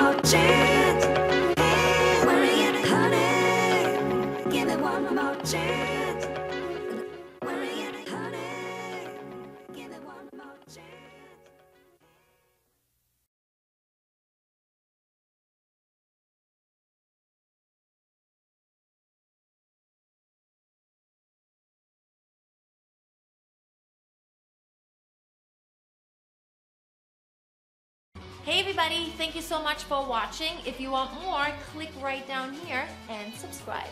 more chance. And honey, give it one more chance. Hey everybody, thank you so much for watching. If you want more, click right down here and subscribe.